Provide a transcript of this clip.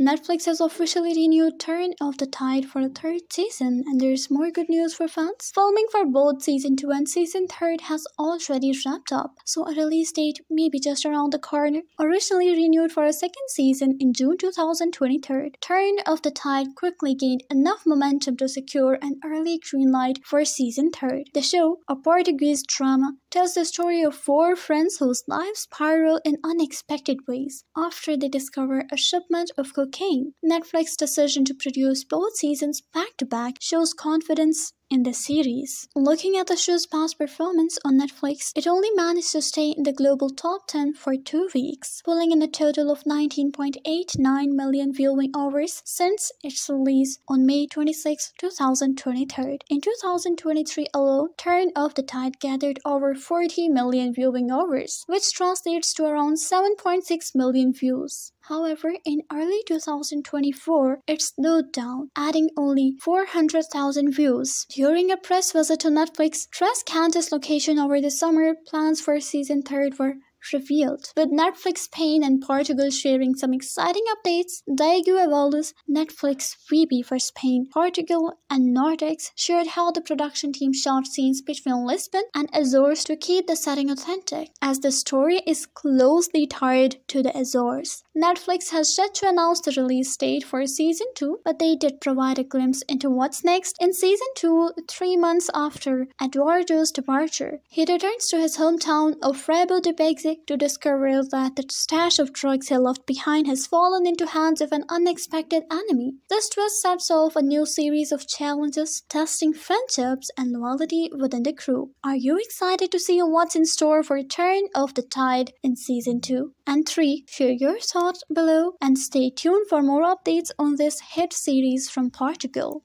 Netflix has officially renewed Turn of the Tide for the third season, and there's more good news for fans. Filming for both season 2 and season 3 has already wrapped up, so a release date may be just around the corner. Originally renewed for a second season in June 2023, Turn of the Tide quickly gained enough momentum to secure an early green light for season 3. The show, a Portuguese drama, tells the story of four friends whose lives spiral in unexpected ways after they discover a shipment of cocaine. Netflix's decision to produce both seasons back to back shows confidence in the series. Looking at the show's past performance on Netflix, it only managed to stay in the global top 10 for two weeks, pulling in a total of 19.89 million viewing hours since its release on May 26, 2023. In 2023 alone, Turn of the Tide gathered over 40 million viewing hours, which translates to around 7.6 million views. However, in early 2024, it slowed down, adding only 400,000 views. During a press visit to Netflix, Tres Cantos location over the summer, plans for season 3 were revealed. With Netflix Spain and Portugal sharing some exciting updates, Diego Ávalos Netflix VP for Spain, Portugal, and Nordics shared how the production team shot scenes between Lisbon and Azores to keep the setting authentic, as the story is closely tied to the Azores. Netflix has yet to announce the release date for season 2, but they did provide a glimpse into what's next in season 2, three months after Eduardo's departure. He returns to his hometown of Rabo de To discover that the stash of drugs he left behind has fallen into hands of an unexpected enemy. This twist sets off a new series of challenges, testing friendships and loyalty within the crew. Are you excited to see what's in store for Turn of the Tide in Season 2 and 3? Share your thoughts below and stay tuned for more updates on this hit series from Portugal.